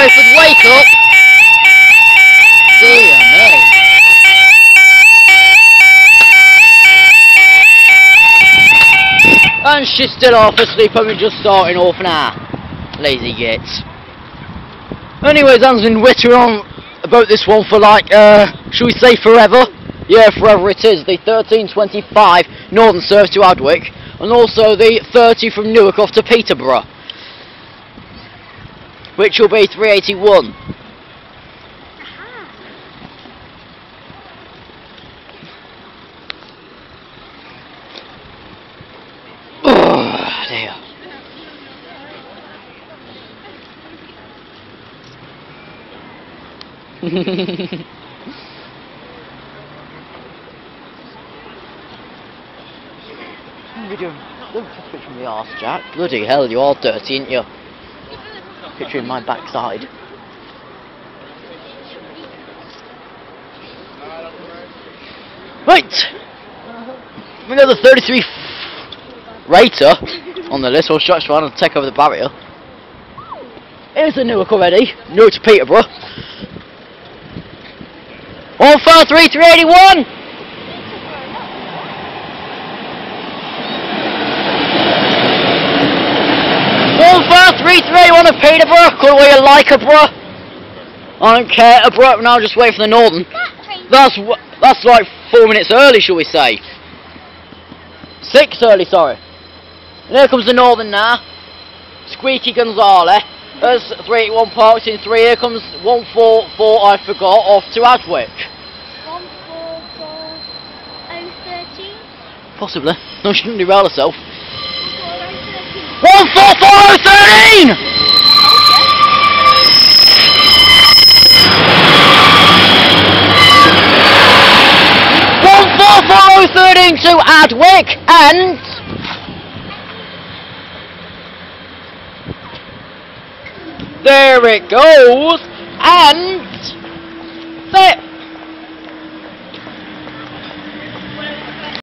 both would wake up. Dear me. And she's still half asleep, only just starting off now. Lazy git. Anyways, I've been wittering on about this one for like, uh, should we say forever? Yeah, forever it is. The 1325 Northern service to Adwick, and also the 30 from Newark off to Peterborough. Which will be 381. Oh, dear. Don't a picture of my arse, Jack. Bloody hell, you are dirty, ain't you? Picture in my backside. Right! We got the 33 Rater on the list. We'll stretch around and take over the barrier. Here's the Newark already. Newark to Peterborough. 143 381! One four three three one of Peterborough. Call it what you like, a. I don't care, a bro. Now just wait for the Northern. That's that's like four minutes early, shall we say? Six early, sorry. And here comes the Northern now. Squeaky Gonzalez. There's 381 parks in three. Here comes 144, I forgot, off to Adwick. One four four oh thirteen. Possibly. No, she didn't derail herself. Four oh thirteen. 14413! One four four oh thirteen to Adwick and there it goes and